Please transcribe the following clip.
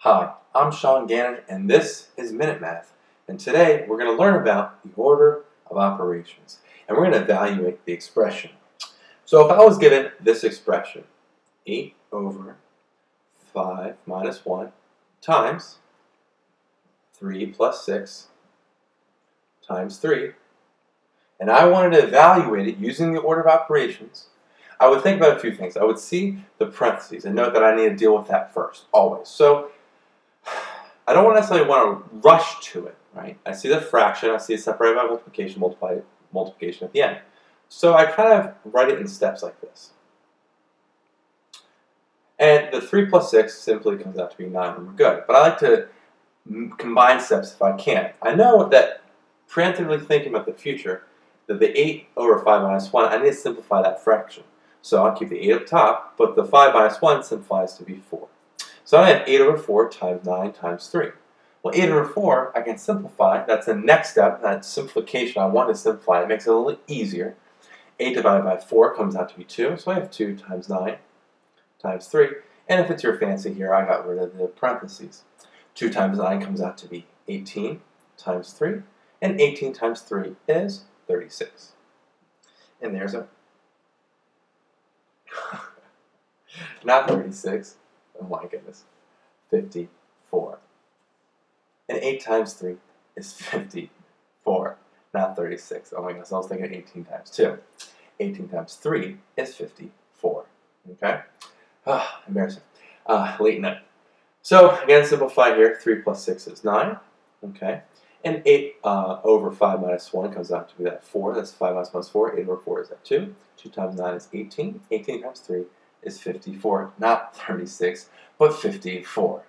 Hi, I'm Sean Gannon, and this is Minute Math. And today we're going to learn about the order of operations, and we're going to evaluate the expression. So if I was given this expression, 8 over 5 minus 1 times 3 plus 6 times 3, and I wanted to evaluate it using the order of operations, I would think about a few things. I would see the parentheses and note that I need to deal with that first, always. So I don't necessarily want to rush to it, right? I see the fraction, I see it separated by multiplication, multiply, multiplication at the end. So I kind of write it in steps like this. And the 3 plus 6 simply comes out to be 9, and we're good. But I like to combine steps if I can. I know that preemptively thinking about the future, that the 8 over 5 minus 1, I need to simplify that fraction. So I'll keep the 8 up top, but the 5 minus 1 simplifies to be 4. So I have 8 over 4 times 9 times 3. Well, 8 over 4, I can simplify. That's the next step. That simplification, I want to simplify. It makes it a little easier. 8 divided by 4 comes out to be 2. So I have 2 times 9 times 3. And if it's your fancy here, I got rid of the parentheses. 2 times 9 comes out to be 18 times 3. And 18 times 3 is 36. And there's a... Not 36. Oh my goodness. 54. And 8 times 3 is 54, not 36. Oh my goodness, I was thinking 18 times 2. 18 times 3 is 54. Okay? Ah, embarrassing. Uh, late night. So, again, simplify here. 3 plus 6 is 9. Okay? And 8 uh, over 5 minus 1 comes out to be that 4. That's 5 minus 1 is 4. 8 over 4 is that 2. 2 times 9 is 18. 18 times 3 is 54, not 36, but 54.